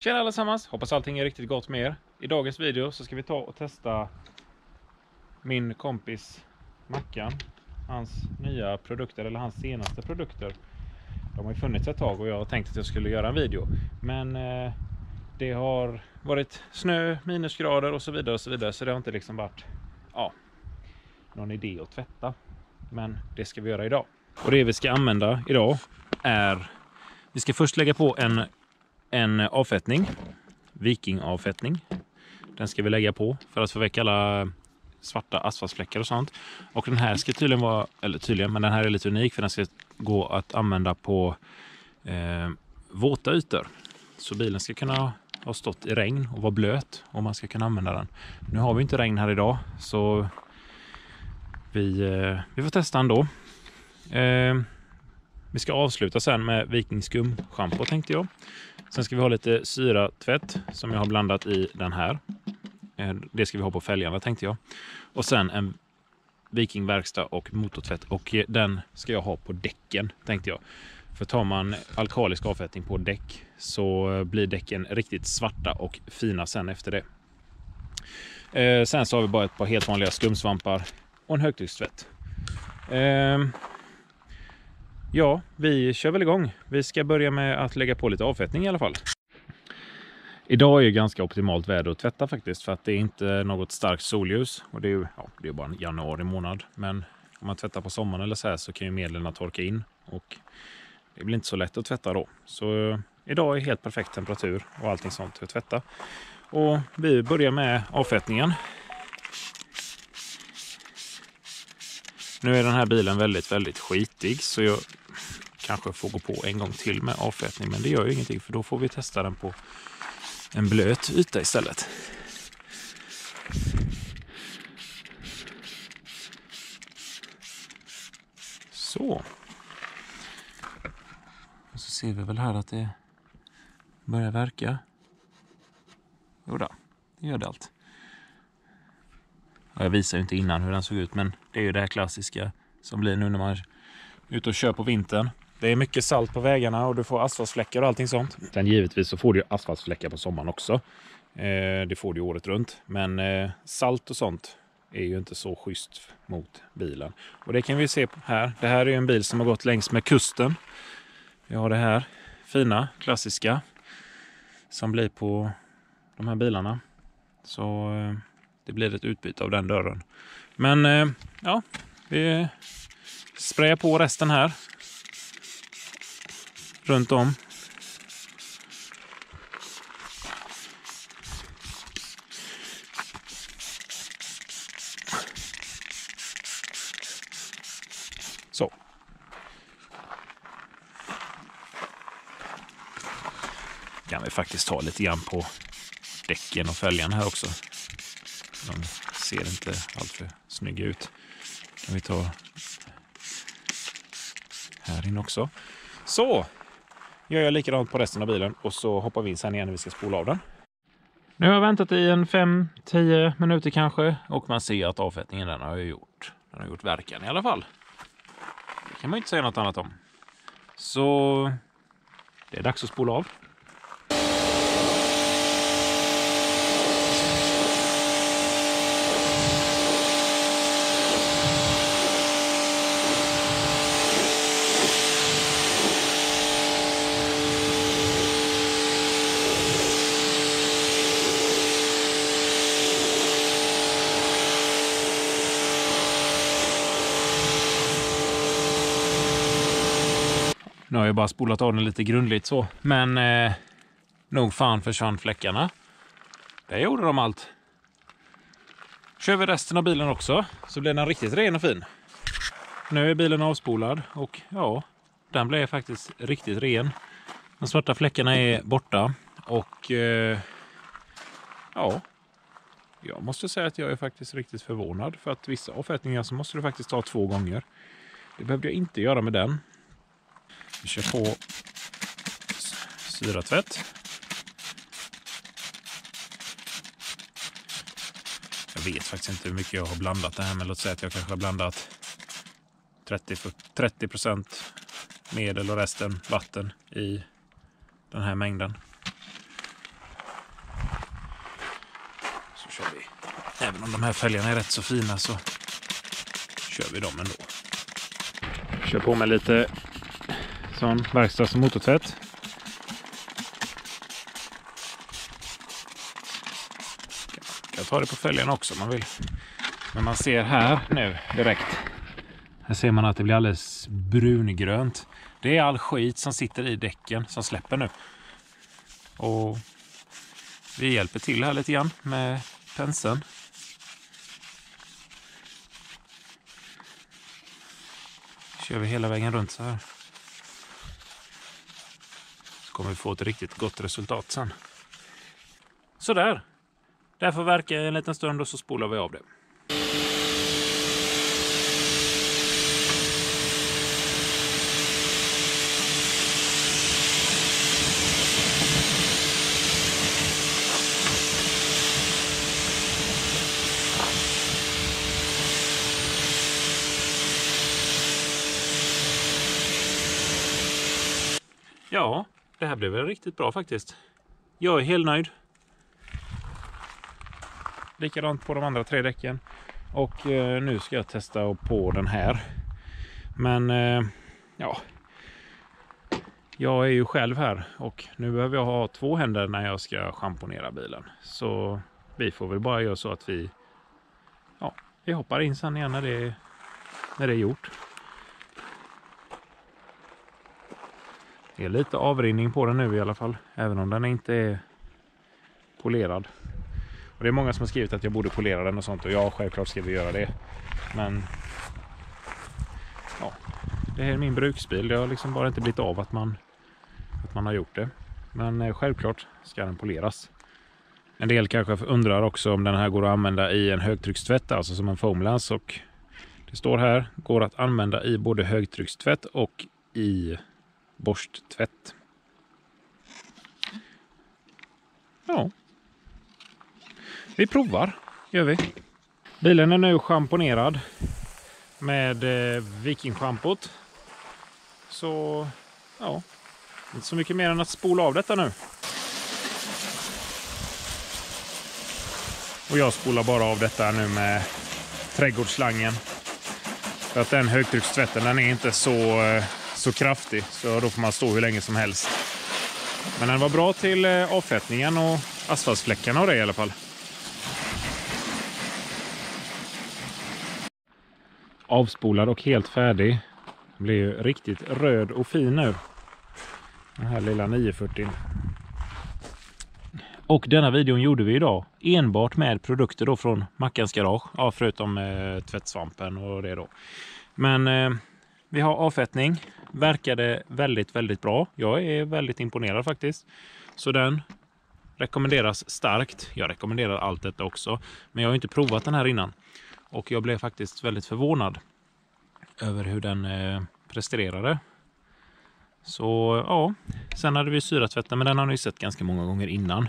Tjena allesammans! Hoppas allting är riktigt gott med er. I dagens video så ska vi ta och testa min kompis Mackan. Hans nya produkter, eller hans senaste produkter. De har ju funnits ett tag och jag har tänkt att jag skulle göra en video. Men eh, det har varit snö, minusgrader och så vidare och så vidare. Så det har inte liksom varit ja, någon idé att tvätta. Men det ska vi göra idag. Och det vi ska använda idag är vi ska först lägga på en en avfettning. Vikingavfettning. Den ska vi lägga på för att få väck alla svarta asfaltfläckar och sånt. Och den här ska tydligen vara, eller tydligen, men den här är lite unik för den ska gå att använda på eh, våta ytor. Så bilen ska kunna ha stått i regn och vara blöt och man ska kunna använda den. Nu har vi inte regn här idag så vi, eh, vi får testa ändå. Eh, vi ska avsluta sen med vikingskum schampo tänkte jag. Sen ska vi ha lite syratvätt som jag har blandat i den här. Eh, det ska vi ha på fälgarna tänkte jag. Och sen en vikingverkstad och motortvätt och eh, den ska jag ha på däcken tänkte jag. För tar man alkalisk avfettning på däck så eh, blir däcken riktigt svarta och fina sen efter det. Eh, sen så har vi bara ett par helt vanliga skumsvampar och en högtryckstvätt. Ehm, Ja, vi kör väl igång. Vi ska börja med att lägga på lite avfettning i alla fall. Idag är ganska optimalt väder att tvätta faktiskt för att det är inte något starkt solljus och det är ju ja, det är bara januari månad. Men om man tvättar på sommaren eller så här så kan ju medlen torka in och det blir inte så lätt att tvätta då. Så eh, idag är helt perfekt temperatur och allting sånt till att tvätta. Och vi börjar med avfettningen. Nu är den här bilen väldigt, väldigt skitig så jag kanske får gå på en gång till med avfettning. Men det gör ju ingenting för då får vi testa den på en blöt yta istället. Så. Och så ser vi väl här att det börjar verka. Jo då, det gör det allt. Jag visar ju inte innan hur den såg ut, men det är ju det här klassiska som blir nu när man är ute och kör på vintern. Det är mycket salt på vägarna och du får asfaltfläckar och allting sånt. Sen givetvis så får du asfaltfläckar på sommaren också. Eh, det får du året runt. Men eh, salt och sånt är ju inte så schysst mot bilen. Och det kan vi se här. Det här är en bil som har gått längs med kusten. Vi har det här fina, klassiska som blir på de här bilarna. Så eh, det blir ett utbyte av den dörren. Men ja, vi sprayar på resten här. Runt om. Så. Kan vi faktiskt ta lite grann på däcken och fälgarna här också. De ser inte alltför snygga ut. Kan vi ta här inne också. Så gör jag likadant på resten av bilen och så hoppar vi in sen igen när vi ska spola av den. Nu har jag väntat i en 5-10 minuter kanske och man ser att avfettningen den har jag gjort. Den har gjort verkan i alla fall. Det kan man inte säga något annat om. Så det är dags att spola av. Nu har jag bara spolat av den lite grundligt så. Men eh, nog fan försvann fläckarna. Det gjorde de allt. Kör vi resten av bilen också så blir den riktigt ren och fin. Nu är bilen avspolad och ja, den blev faktiskt riktigt ren. De svarta fläckarna är borta och eh, ja, jag måste säga att jag är faktiskt riktigt förvånad för att vissa avfettningar så måste du faktiskt ta två gånger. Det behövde jag inte göra med den. Vi kör på syratvätt. Jag vet faktiskt inte hur mycket jag har blandat det här men låt säga att jag kanske har blandat 30 procent medel och resten vatten i den här mängden. Så kör vi. Även om de här fälgarna är rätt så fina så kör vi dem ändå. Kör på med lite sån verkstads och motortvätt. Jag kan ta det på fälgarna också om man vill. Men man ser här nu direkt. Här ser man att det blir alldeles brungrönt. Det är all skit som sitter i däcken som släpper nu. Och vi hjälper till här lite grann med penseln. Kör vi hela vägen runt så här. Kommer vi få ett riktigt gott resultat sen. Sådär. Det får verka en liten stund och så spolar vi av det. Ja, det här blev väl riktigt bra faktiskt. Jag är helt nöjd. Likadant på de andra tre däcken. Och eh, nu ska jag testa på den här. Men eh, ja. Jag är ju själv här och nu behöver jag ha två händer när jag ska schamponera bilen. Så vi får väl bara göra så att vi, ja, vi hoppar in sen igen när det, när det är gjort. Det är lite avrinning på den nu i alla fall, även om den inte är polerad. Och Det är många som har skrivit att jag borde polera den och sånt och ja, självklart ska vi göra det. Men ja, det här är min bruksbil. Det har liksom bara inte blivit av att man, att man har gjort det. Men eh, självklart ska den poleras. En del kanske undrar också om den här går att använda i en högtryckstvätt, alltså som en foamlans. Och det står här, går att använda i både högtryckstvätt och i borsttvätt. Ja. Vi provar, gör vi. Bilen är nu schamponerad med vikingschampot. Viking-schampot. Så, ja. Inte så mycket mer än att spola av detta nu. Och jag spolar bara av detta nu med trädgårdsslangen. För att den högtryckstvätten den är inte så eh, så kraftig så då får man stå hur länge som helst. Men den var bra till eh, avfettningen och asfaltsfläckarna och det i alla fall. Avspolad och helt färdig. Den blir ju riktigt röd och fin nu. Den här lilla 940. Och denna videon gjorde vi idag enbart med produkter då från Mackans Garage. Ja, förutom eh, tvättsvampen och det då. Men eh, vi har avfettning. Verkade väldigt, väldigt bra. Jag är väldigt imponerad faktiskt. Så den rekommenderas starkt. Jag rekommenderar allt detta också. Men jag har inte provat den här innan. Och jag blev faktiskt väldigt förvånad över hur den eh, presterade. Så ja, sen hade vi syratvätten, men den har ni sett ganska många gånger innan.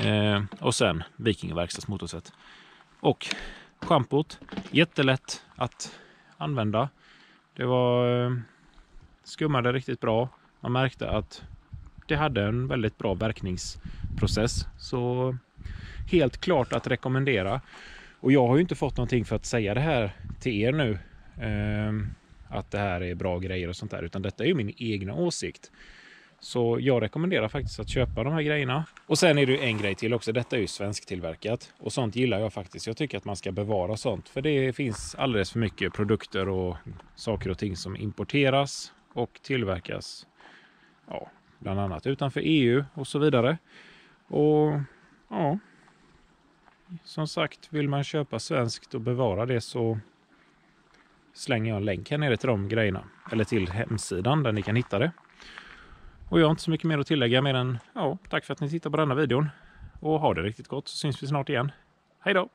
Eh, och sen Viking Verkstads motorsätt. Och schampot, jättelätt att använda. Det var eh, skummade riktigt bra. Man märkte att det hade en väldigt bra verkningsprocess. Så helt klart att rekommendera. Och jag har ju inte fått någonting för att säga det här till er nu. Eh, att det här är bra grejer och sånt där. Utan detta är ju min egna åsikt. Så jag rekommenderar faktiskt att köpa de här grejerna. Och sen är det ju en grej till också. Detta är ju svensktillverkat och sånt gillar jag faktiskt. Jag tycker att man ska bevara sånt för det finns alldeles för mycket produkter och saker och ting som importeras och tillverkas. Ja, bland annat utanför EU och så vidare. Och ja, som sagt, vill man köpa svenskt och bevara det så slänger jag en länk här nere till de grejerna. Eller till hemsidan där ni kan hitta det. Och jag har inte så mycket mer att tillägga mer än ja, tack för att ni tittar på denna videon. Och ha det riktigt gott så syns vi snart igen. Hej då!